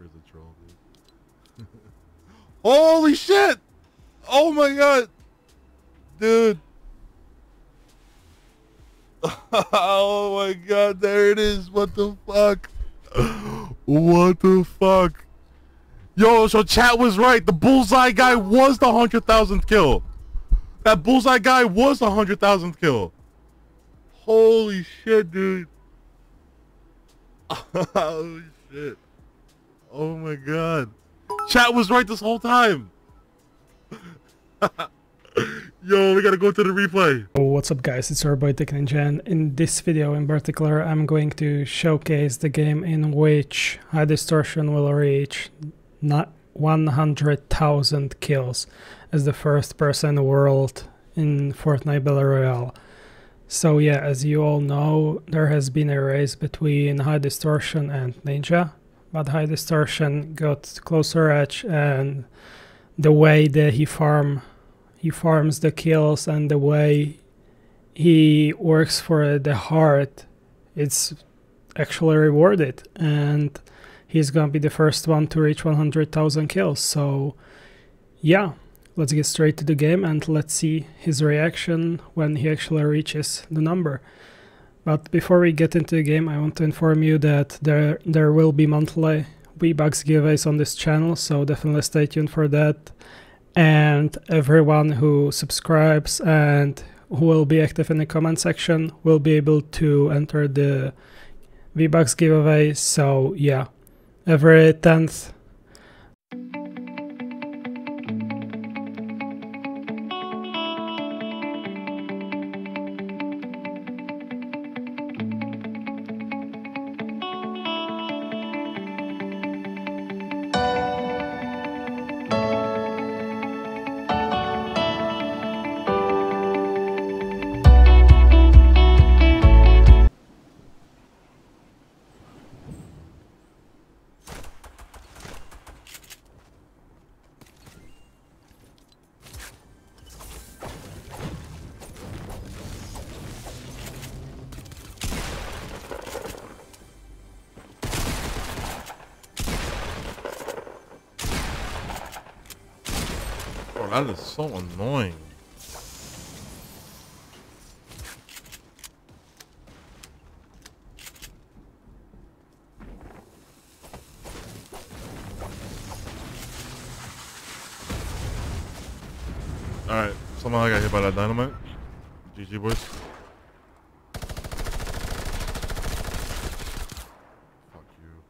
Trey's a troll, dude. Holy shit! Oh my god! Dude. oh my god, there it is. What the fuck? What the fuck? Yo, so chat was right. The bullseye guy was the 100,000th kill. That bullseye guy was the 100,000th kill. Holy shit, dude. Holy shit. Oh my god. Chat was right this whole time. Yo, we gotta go to the replay. What's up guys, it's your boy Ninja and in this video in particular I'm going to showcase the game in which HighDistortion will reach not 100,000 kills as the first person in the world in Fortnite Battle Royale. So yeah, as you all know, there has been a race between HighDistortion and Ninja, but HighDistortion got closer edge and the way that he farm he farms the kills and the way he works for the heart it's actually rewarded. And he's gonna be the first one to reach 100,000 kills. So yeah let's get straight to the game and let's see his reaction when he actually reaches the number but before we get into the game I want to inform you that there there will be monthly V-Bucks giveaways on this channel so definitely stay tuned for that and everyone who subscribes and who will be active in the comment section will be able to enter the V-Bucks giveaway. So yeah, every 10th that is so annoying. Alright, somehow I got hit by that dynamite. GG boys. Fuck you.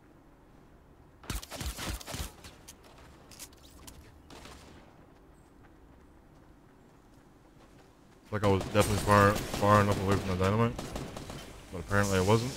Like I was definitely far far enough away from the dynamite. But apparently I wasn't.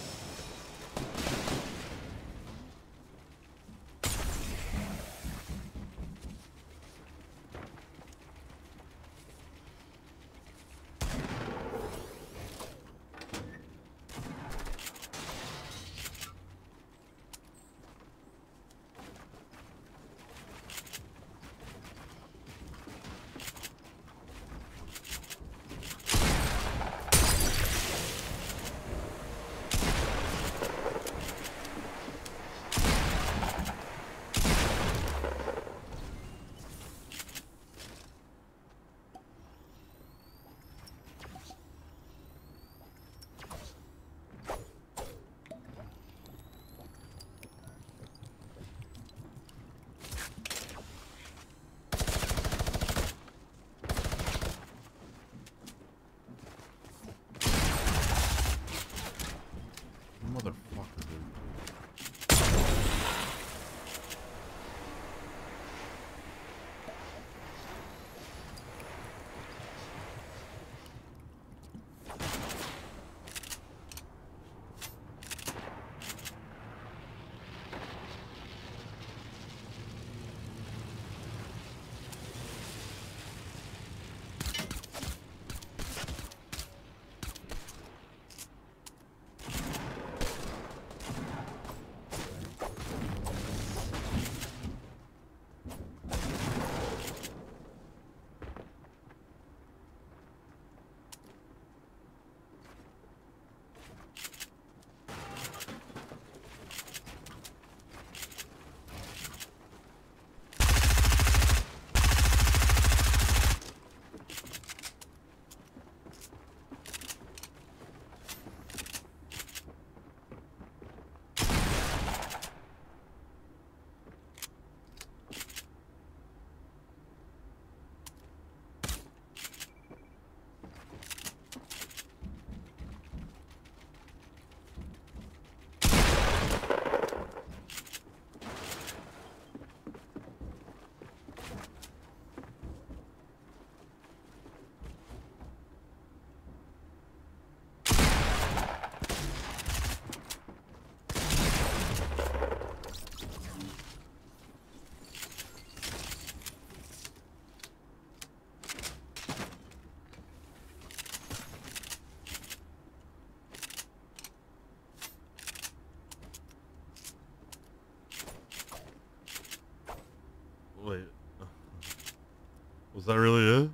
Was that really it?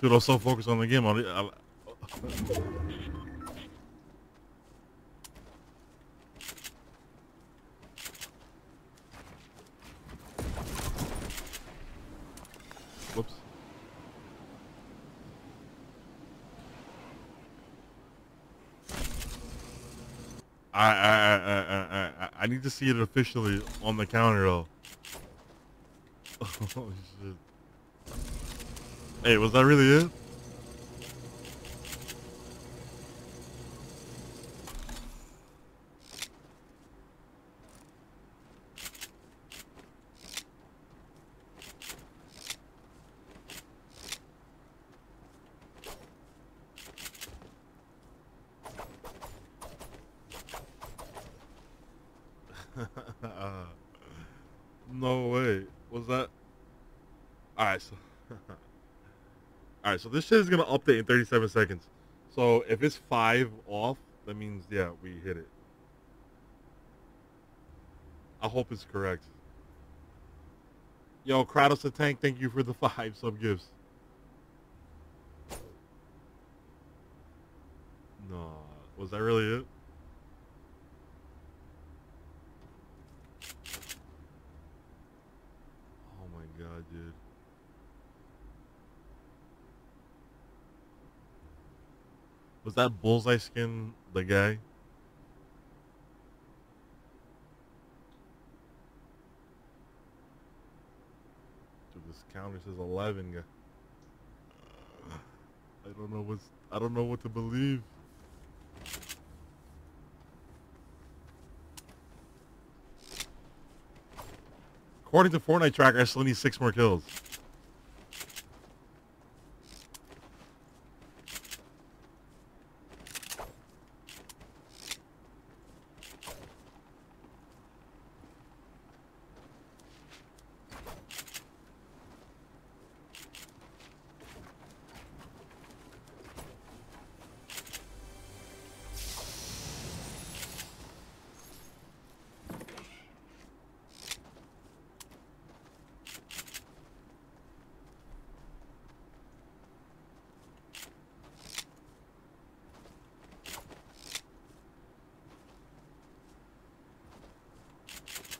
Dude, I was so focused on the game. I, I, Whoops. I I I I I I need to see it officially on the counter though. Oh shit. Hey, was that really it? Uh, no way. Alright, so. This shit is gonna update in 37 seconds. So if it's five off, that means, yeah, we hit it. I hope it's correct. Yo, Kratos the Tank, thank you for the five sub gifts. No, was that really it? Oh my god, dude. Was that bullseye skin the guy? Dude, this counter says 11. guy. I don't know what's. I don't know what to believe. According to Fortnite Tracker, I still need six more kills.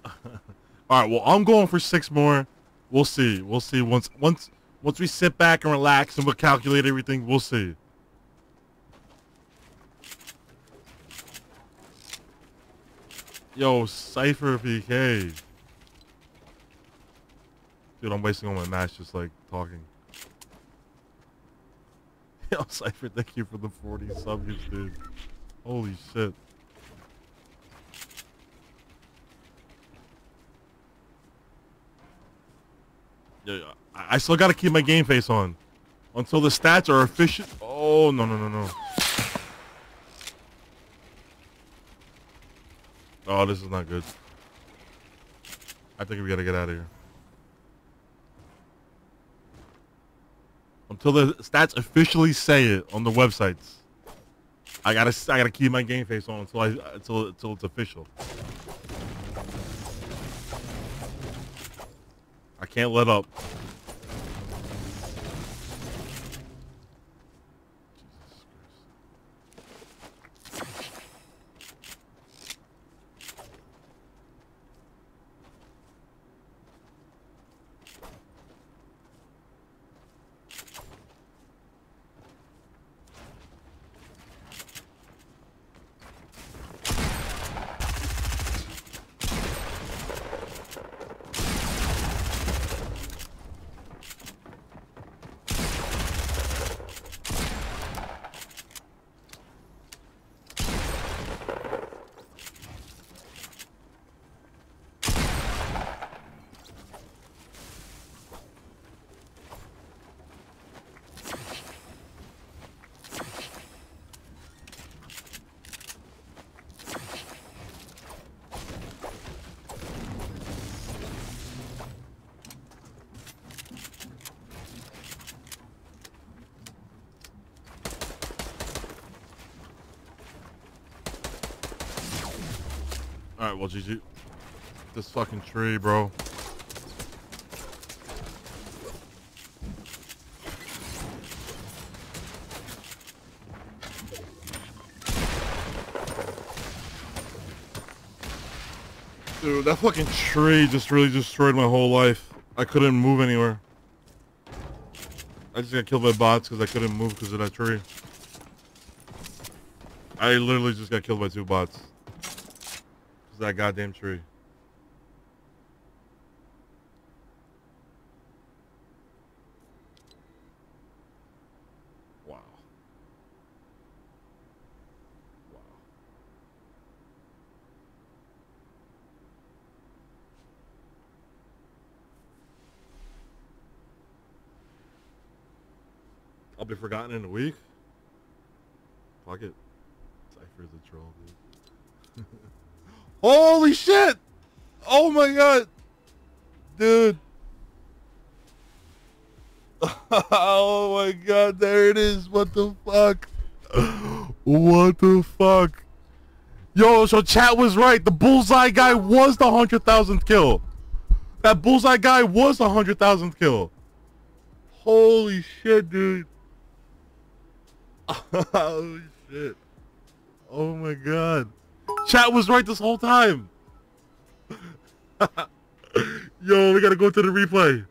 All right, well, I'm going for six more. We'll see. We'll see once once once we sit back and relax and we'll calculate everything. We'll see. Yo, CypherPK. Dude, I'm wasting all my match just like talking. Yo, Cypher, thank you for the 40 subs, dude. Holy shit. I still gotta keep my game face on. Until the stats are official. Oh, no, no, no, no. Oh, this is not good. I think we gotta get out of here. Until the stats officially say it on the websites. I gotta, I gotta keep my game face on until I, until, until it's official. I can't let up. All right, well, GG. this fucking tree, bro. Dude, that fucking tree just really destroyed my whole life. I couldn't move anywhere. I just got killed by bots because I couldn't move because of that tree. I literally just got killed by two bots. That goddamn tree. Wow. Wow. I'll be forgotten in a week. Fuck it. Cypher's a troll, dude. Holy shit! Oh my god! Dude. oh my god, there it is. What the fuck? What the fuck? Yo, so chat was right. The bullseye guy was the 100,000th kill. That bullseye guy was the 100,000th kill. Holy shit, dude. oh shit. Oh my god. Chat was right this whole time. Yo, we gotta go to the replay.